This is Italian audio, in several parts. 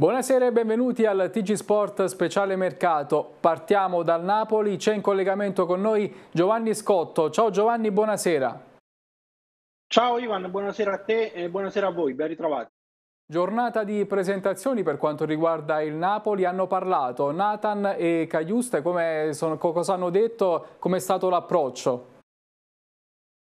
Buonasera e benvenuti al TG Sport speciale mercato. Partiamo dal Napoli, c'è in collegamento con noi Giovanni Scotto. Ciao Giovanni, buonasera. Ciao Ivan, buonasera a te e buonasera a voi, ben ritrovati. Giornata di presentazioni per quanto riguarda il Napoli, hanno parlato Nathan e Cagliuste, cosa hanno detto, com'è stato l'approccio?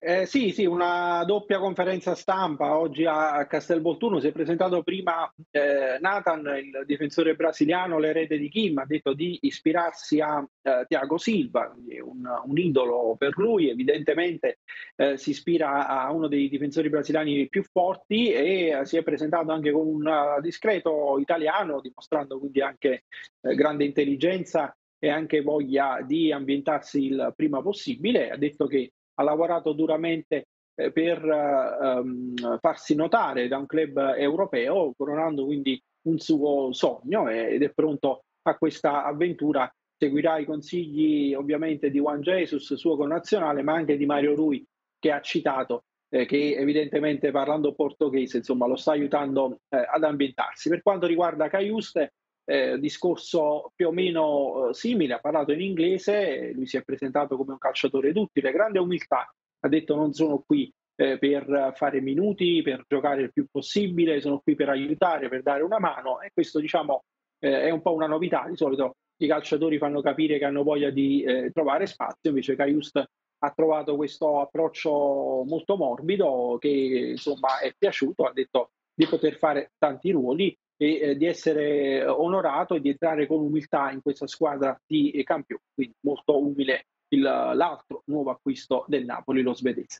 Eh, sì, sì, una doppia conferenza stampa oggi a Castelvolturno. Si è presentato prima eh, Nathan, il difensore brasiliano, l'erede di Kim, ha detto di ispirarsi a eh, Thiago Silva, un, un, idolo per lui. Evidentemente eh, si ispira a uno dei difensori brasiliani più forti e si è presentato anche con un discreto italiano, dimostrando quindi anche eh, grande intelligenza e anche voglia di ambientarsi il prima possibile. Ha detto che ha lavorato duramente eh, per um, farsi notare da un club europeo, coronando quindi un suo sogno ed è pronto a questa avventura. Seguirà i consigli ovviamente di Juan Jesus, suo connazionale, ma anche di Mario Rui che ha citato, eh, che evidentemente parlando portoghese insomma, lo sta aiutando eh, ad ambientarsi. Per quanto riguarda Caiuste, eh, discorso più o meno eh, simile, ha parlato in inglese, lui si è presentato come un calciatore duttile, grande umiltà, ha detto non sono qui eh, per fare minuti, per giocare il più possibile, sono qui per aiutare, per dare una mano e questo diciamo eh, è un po' una novità, di solito i calciatori fanno capire che hanno voglia di eh, trovare spazio, invece Caiust ha trovato questo approccio molto morbido che insomma è piaciuto, ha detto di poter fare tanti ruoli e eh, di essere onorato e di entrare con umiltà in questa squadra di eh, campioni. Quindi molto umile il, l'altro nuovo acquisto del Napoli, lo svedese.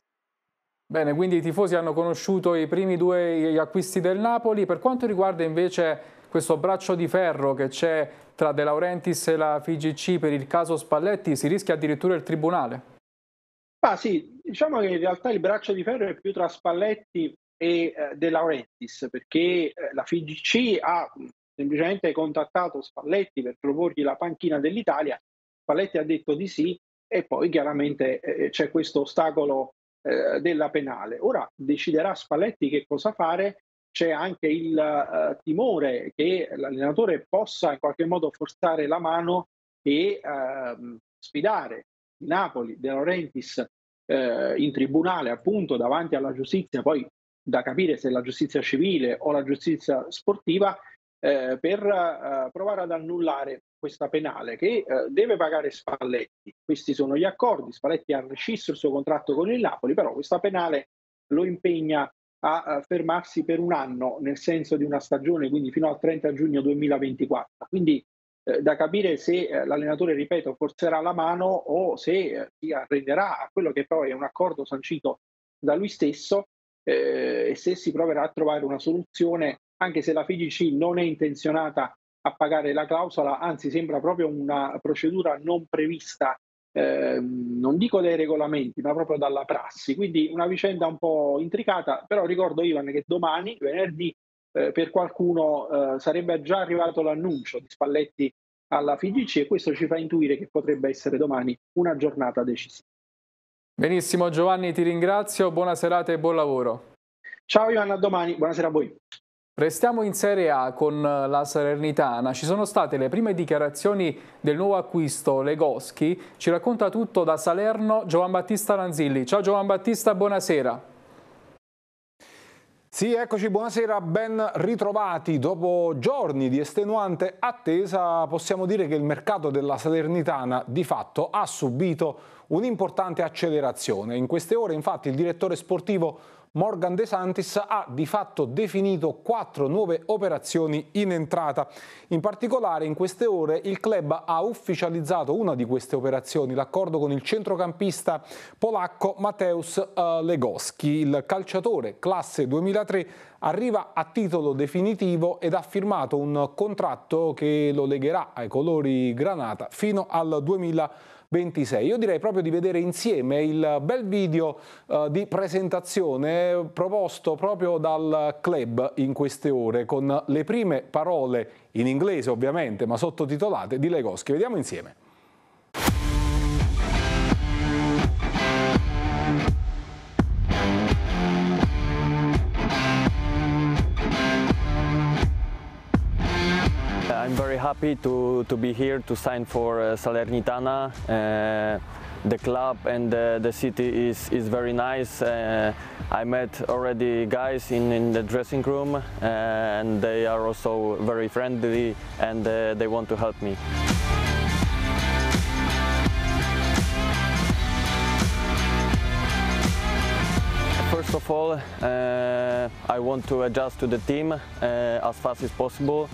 Bene, quindi i tifosi hanno conosciuto i primi due acquisti del Napoli. Per quanto riguarda invece questo braccio di ferro che c'è tra De Laurentiis e la FIGC per il caso Spalletti, si rischia addirittura il tribunale? Ah sì, diciamo che in realtà il braccio di ferro è più tra Spalletti e eh, De Laurentiis perché eh, la FIGC ha semplicemente contattato Spalletti per proporgli la panchina dell'Italia, Spalletti ha detto di sì e poi chiaramente eh, c'è questo ostacolo eh, della penale. Ora deciderà Spalletti che cosa fare, c'è anche il uh, timore che l'allenatore possa in qualche modo forzare la mano e uh, sfidare Napoli, De Laurentiis in tribunale appunto davanti alla giustizia, poi da capire se la giustizia civile o la giustizia sportiva, eh, per eh, provare ad annullare questa penale che eh, deve pagare Spalletti. Questi sono gli accordi, Spalletti ha rescisso il suo contratto con il Napoli, però questa penale lo impegna a, a fermarsi per un anno nel senso di una stagione, quindi fino al 30 giugno 2024. Quindi eh, da capire se eh, l'allenatore, ripeto, forzerà la mano o se eh, si arrenderà a quello che poi è un accordo sancito da lui stesso eh, e se si proverà a trovare una soluzione, anche se la FIGC non è intenzionata a pagare la clausola, anzi sembra proprio una procedura non prevista, eh, non dico dai regolamenti, ma proprio dalla prassi. Quindi una vicenda un po' intricata, però ricordo Ivan che domani, venerdì, eh, per qualcuno eh, sarebbe già arrivato l'annuncio di Spalletti alla FIGC e questo ci fa intuire che potrebbe essere domani una giornata decisiva. Benissimo Giovanni, ti ringrazio, buona serata e buon lavoro. Ciao Ioanna, a domani, buonasera a voi. Restiamo in Serie A con la Salernitana. Ci sono state le prime dichiarazioni del nuovo acquisto Legoschi. Ci racconta tutto da Salerno Giovan Battista Lanzilli. Ciao Giovan Battista, buonasera. Sì, eccoci, buonasera, ben ritrovati. Dopo giorni di estenuante attesa possiamo dire che il mercato della Salernitana di fatto ha subito un'importante accelerazione. In queste ore infatti il direttore sportivo Morgan De Santis ha di fatto definito quattro nuove operazioni in entrata. In particolare in queste ore il club ha ufficializzato una di queste operazioni, l'accordo con il centrocampista polacco Mateusz eh, Legowski. Il calciatore classe 2003 arriva a titolo definitivo ed ha firmato un contratto che lo legherà ai colori granata fino al 2020. 26. Io direi proprio di vedere insieme il bel video uh, di presentazione proposto proprio dal club in queste ore con le prime parole in inglese ovviamente ma sottotitolate di Legoschi. Vediamo insieme. I'm very happy to, to be here to sign for uh, Salernitana. Uh, the club and the, the city is, is very nice. Uh, I met already guys in, in the dressing room uh, and they are also very friendly and uh, they want to help me. First of all, uh, I want to adjust to the team uh, as fast as possible.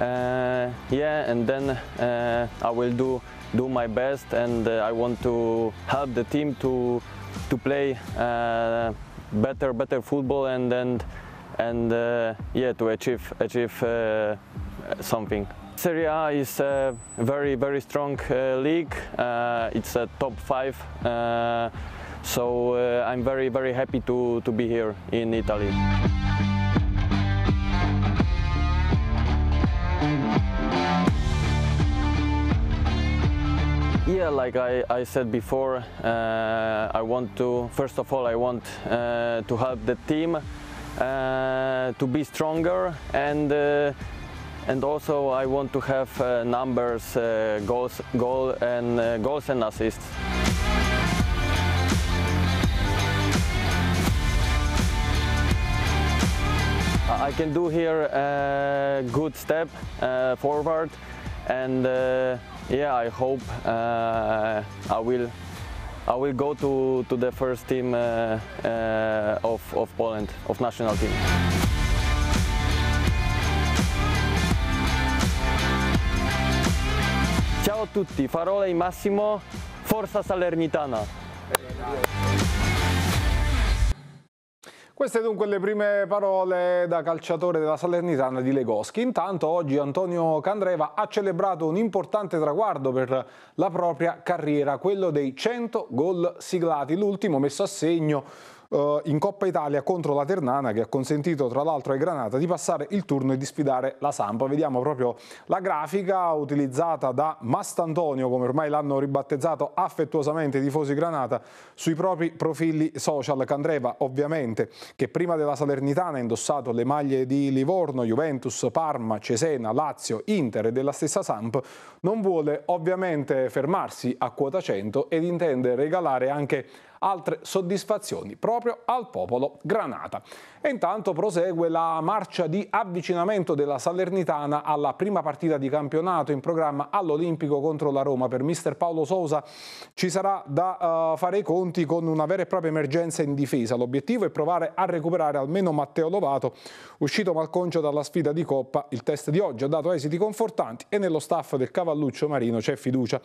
Uh, yeah, and then uh, I will do do my best, and uh, I want to help the team to to play uh, better better football, and and and yeah, to achieve achieve something. Serie A is a very very strong league. it's a top five. So uh, I'm very, very happy to, to be here in Italy. Like I, I said before, uh, I want to, first of all, I want uh, to help the team uh, to be stronger and uh, and also I want to have uh, numbers, goals, goal and goals and assists. I can do here a good step uh, forward and uh, yeah I hope uh, I will I will go to, to the first team uh, of, of Poland, of national team. Ciao a tutti, Farola e Massimo, Forza Salernitana. Queste dunque le prime parole da calciatore della Salernitana di Legoschi. Intanto oggi Antonio Candreva ha celebrato un importante traguardo per la propria carriera, quello dei 100 gol siglati, l'ultimo messo a segno uh, in Coppa Italia contro la Ternana che ha consentito tra l'altro ai Granata di passare il turno e di sfidare la Sampa. Vediamo proprio la grafica utilizzata da Mastantonio, come ormai l'hanno ribattezzato affettuosamente i tifosi Granata, sui propri profili social. Candreva ovviamente che prima della Salernitana ha indossato le maglie di Livorno, Juventus, Parma, Cesena, Lazio, Inter e della stessa Samp, non vuole ovviamente fermarsi a quota 100 ed intende regalare anche altre soddisfazioni proprio al popolo granata. E intanto prosegue la marcia di avvicinamento della Salernitana alla prima partita di campionato in programma all'Olimpico contro la Roma. Per mister Paolo Sousa ci sarà da uh, fare i conti con una vera e propria emergenza in difesa. L'obiettivo è provare a recuperare almeno Matteo Lovato, uscito malconcio dalla sfida di Coppa. Il test di oggi ha dato esiti confortanti e nello staff del Cavalluccio Marino c'è fiducia.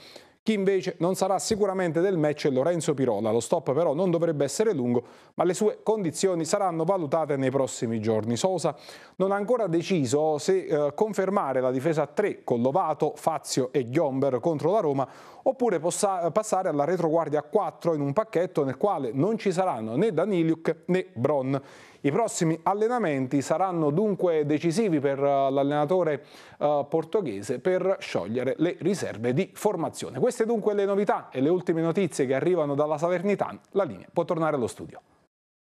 Chi invece non sarà sicuramente del match è Lorenzo Pirola. Lo stop però non dovrebbe essere lungo, ma le sue condizioni saranno valutate nei prossimi giorni. Sosa non ha ancora deciso se eh, confermare la difesa a 3 con Lovato, Fazio e Ghiomber contro la Roma oppure possa, passare alla retroguardia a 4 in un pacchetto nel quale non ci saranno né Daniliuk né Bron. I prossimi allenamenti saranno dunque decisivi per eh, l'allenatore uh, portoghese per sciogliere le riserve di formazione. Queste dunque le novità e le ultime notizie che arrivano dalla Salernitana. La linea può tornare allo studio.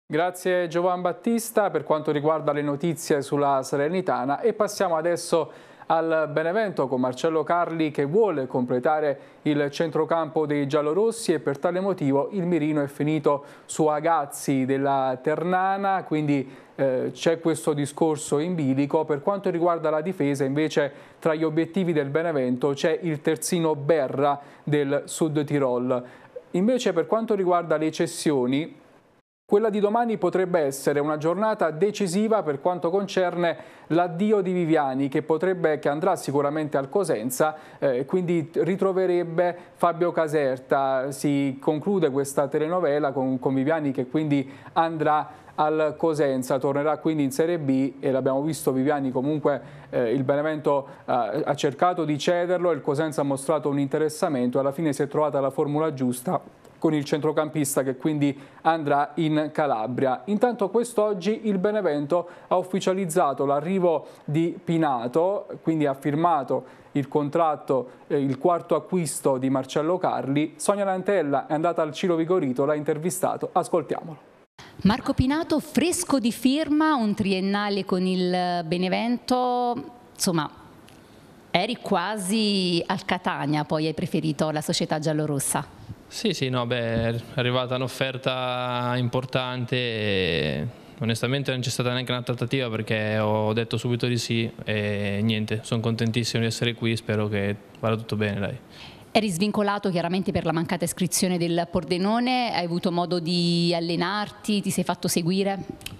Grazie Giovan Battista per quanto riguarda le notizie sulla Salernitana e passiamo adesso al Benevento con Marcello Carli che vuole completare il centrocampo dei giallorossi e per tale motivo il mirino è finito su Agazzi della Ternana, quindi eh, c'è questo discorso in bilico. Per quanto riguarda la difesa invece tra gli obiettivi del Benevento c'è il terzino Berra del Sud Tirol. Invece per quanto riguarda le cessioni quella di domani potrebbe essere una giornata decisiva per quanto concerne l'addio di Viviani che, potrebbe, che andrà sicuramente al Cosenza, eh, quindi ritroverebbe Fabio Caserta. Si conclude questa telenovela con, con Viviani che quindi andrà al Cosenza, tornerà quindi in Serie B e l'abbiamo visto Viviani comunque eh, il Benevento eh, ha cercato di cederlo, il Cosenza ha mostrato un interessamento alla fine si è trovata la formula giusta con il centrocampista che quindi andrà in Calabria. Intanto quest'oggi il Benevento ha ufficializzato l'arrivo di Pinato, quindi ha firmato il contratto, eh, il quarto acquisto di Marcello Carli. Sonia Lantella è andata al Ciro Vigorito, l'ha intervistato, ascoltiamolo. Marco Pinato, fresco di firma, un triennale con il Benevento, insomma Eri quasi al Catania, poi hai preferito la società giallorossa. Sì, sì, no, beh, è arrivata un'offerta importante e onestamente non c'è stata neanche una trattativa perché ho detto subito di sì e niente, sono contentissimo di essere qui, spero che vada tutto bene, dai. Eri svincolato chiaramente per la mancata iscrizione del Pordenone, hai avuto modo di allenarti, ti sei fatto seguire?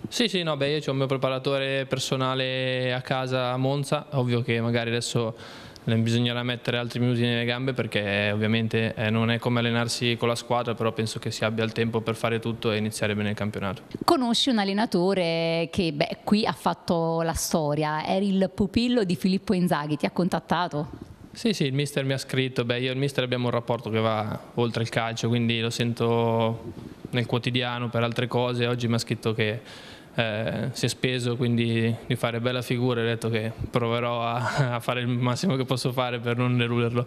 Sì, sì, no, beh, io ho un mio preparatore personale a casa a Monza, ovvio che magari adesso bisognerà mettere altri minuti nelle gambe perché ovviamente eh, non è come allenarsi con la squadra, però penso che si abbia il tempo per fare tutto e iniziare bene il campionato. Conosci un allenatore che beh, qui ha fatto la storia, eri il pupillo di Filippo Inzaghi, ti ha contattato? Sì, sì, il mister mi ha scritto, beh io e il mister abbiamo un rapporto che va oltre il calcio, quindi lo sento nel quotidiano per altre cose, oggi mi ha scritto che eh, si è speso quindi di fare bella figura, ho detto che proverò a, a, fare il massimo che posso fare per non deluderlo.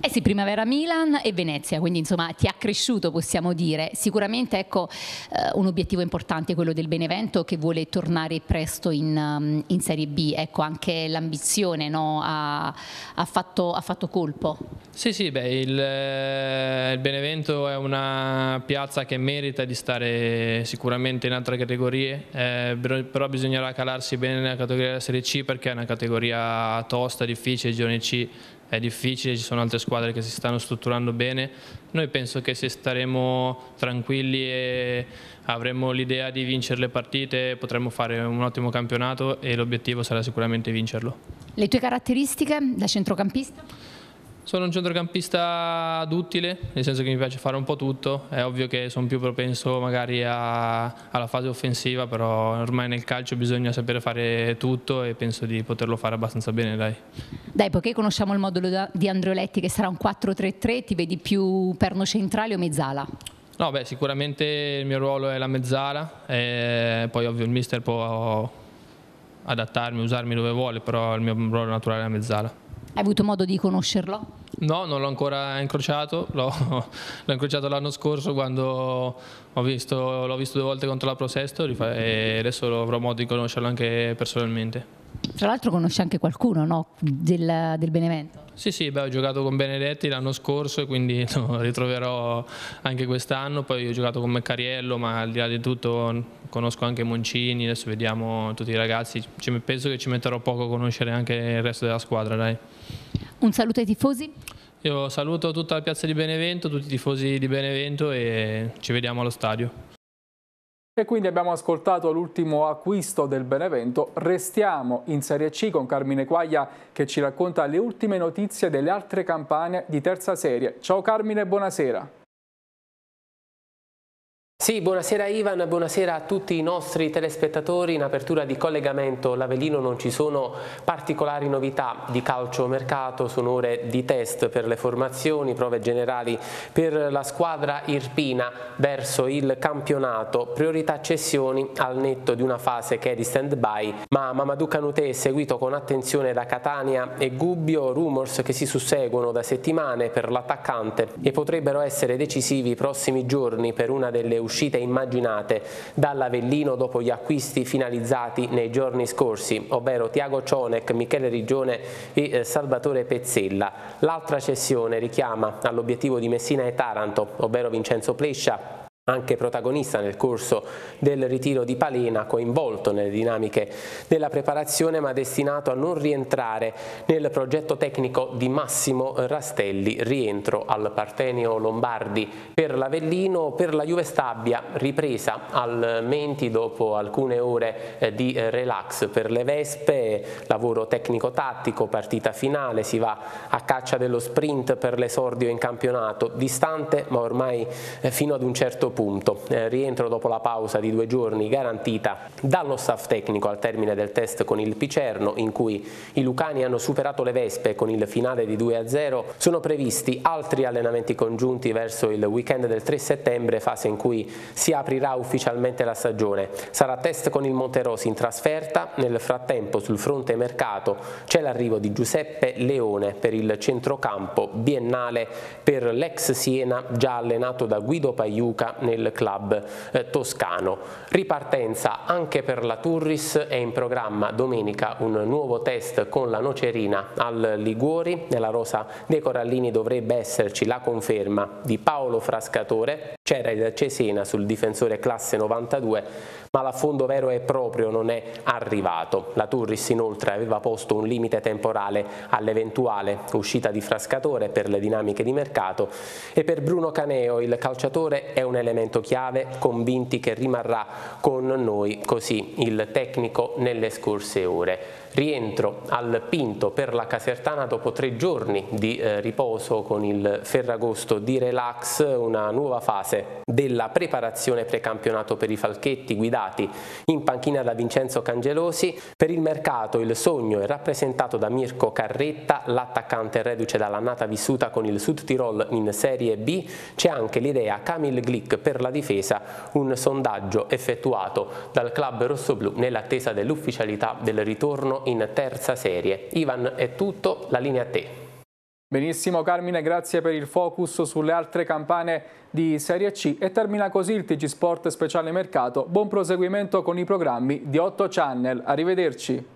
Eh sì, primavera Milan e Venezia, quindi insomma ti ha cresciuto possiamo dire. Sicuramente ecco eh, un obiettivo importante è quello del Benevento che vuole tornare presto in, um, in Serie B, ecco anche l'ambizione no, ha, ha, fatto, ha, fatto, colpo. Sì, sì, beh, il, eh, il Benevento è una piazza che merita di stare sicuramente in altre categorie, eh, però bisognerà calarsi bene nella categoria della Serie C perché è una categoria tosta, difficile, Girone C è difficile, ci sono altre squadre che si stanno strutturando bene. Noi penso che se staremo tranquilli e avremo l'idea di vincere le partite potremo fare un ottimo campionato e l'obiettivo sarà sicuramente vincerlo. Le tue caratteristiche da centrocampista? Sono un centrocampista duttile, nel senso che mi piace fare un po' tutto, è ovvio che sono più propenso magari a, alla fase offensiva, però ormai nel calcio bisogna sapere fare tutto e penso di poterlo fare abbastanza bene. Dai, dai poiché conosciamo il modulo di Andreoletti che sarà un 4-3-3, ti vedi più perno centrale o mezzala? No, beh, sicuramente il mio ruolo è la mezzala, e poi ovvio il mister può adattarmi, usarmi dove vuole, però il mio ruolo naturale è la mezzala. Hai avuto modo di conoscerlo? No, non l'ho ancora incrociato, l'ho incrociato l'anno scorso quando l'ho visto, visto, due volte contro la Pro Sesto e adesso avrò modo di conoscerlo anche personalmente. Tra l'altro conosci anche qualcuno no? del, del, Benevento? Sì, sì, beh, ho giocato con Benedetti l'anno scorso e quindi lo ritroverò anche quest'anno, poi ho giocato con Meccariello, ma al di là di tutto conosco anche Moncini, adesso vediamo tutti i ragazzi, penso che ci metterò poco a conoscere anche il resto della squadra. Dai. Un saluto ai tifosi? Io saluto tutta la piazza di Benevento, tutti i tifosi di Benevento e ci vediamo allo stadio. E quindi abbiamo ascoltato l'ultimo acquisto del Benevento. Restiamo in Serie C con Carmine Quaglia che ci racconta le ultime notizie delle altre campane di terza serie. Ciao Carmine, buonasera. Sì, buonasera Ivan, buonasera a tutti i nostri telespettatori. In apertura di collegamento l'Avellino non ci sono particolari novità di calcio mercato, sono ore di test per le formazioni, prove generali per la squadra irpina verso il campionato, priorità cessioni al netto di una fase che è di stand by, ma Mamadou Canute è seguito con attenzione da Catania e Gubbio, rumors che si susseguono da settimane per l'attaccante e potrebbero essere decisivi i prossimi giorni per una delle uscite uscite immaginate dall'Avellino dopo gli acquisti finalizzati nei giorni scorsi, ovvero Tiago Cionec, Michele Rigione e eh, Salvatore Pezzella. L'altra cessione richiama all'obiettivo di Messina e Taranto, ovvero Vincenzo Plescia, anche protagonista nel corso del ritiro di Palena, coinvolto nelle dinamiche della preparazione ma destinato a non rientrare nel progetto tecnico di Massimo Rastelli, rientro al Partenio Lombardi per l'Avellino, per la Juve Stabia, ripresa al Menti dopo alcune ore eh, di relax per le Vespe, lavoro tecnico-tattico, partita finale, si va a caccia dello sprint per l'esordio in campionato, distante ma ormai eh, fino ad un certo punto. Eh, rientro dopo la pausa di due giorni garantita dallo staff tecnico al termine del test con il Picerno in cui i Lucani hanno superato le Vespe con il finale di 2-0. Sono previsti altri allenamenti congiunti verso il weekend del 3 settembre, fase in cui si aprirà ufficialmente la stagione. Sarà test con il Monterosi in trasferta, nel frattempo sul fronte mercato c'è l'arrivo di Giuseppe Leone per il centrocampo biennale per l'ex Siena già allenato da Guido Paiuca nel club eh, toscano. Ripartenza anche per la Turris, è in programma domenica un nuovo test con la nocerina al Liguori, nella rosa dei Corallini dovrebbe esserci la conferma di Paolo Frascatore, c'era il Cesena sul difensore classe 92 ma l'affondo vero e proprio non è arrivato. La Turris inoltre aveva posto un limite temporale all'eventuale uscita di Frascatore per le dinamiche di mercato e per Bruno Caneo il calciatore è un elemento chiave, convinti che rimarrà con noi così il tecnico nelle scorse ore. Rientro al Pinto per la Casertana dopo tre giorni di eh, riposo con il Ferragosto di relax, una nuova fase della preparazione precampionato per i Falchetti guidati in panchina da Vincenzo Cangelosi. Per il mercato il sogno è rappresentato da Mirko Carretta, l'attaccante reduce dall'annata vissuta con il Sud Tirol in Serie B. C'è anche l'idea Camille Glick per la difesa, un sondaggio effettuato dal club rossoblù nell'attesa dell'ufficialità del ritorno in terza serie. Ivan è tutto, la linea a te. Benissimo Carmine, grazie per il focus sulle altre campane di Serie C e termina così il TG Sport speciale mercato. Buon proseguimento con i programmi di 8 Channel. Arrivederci.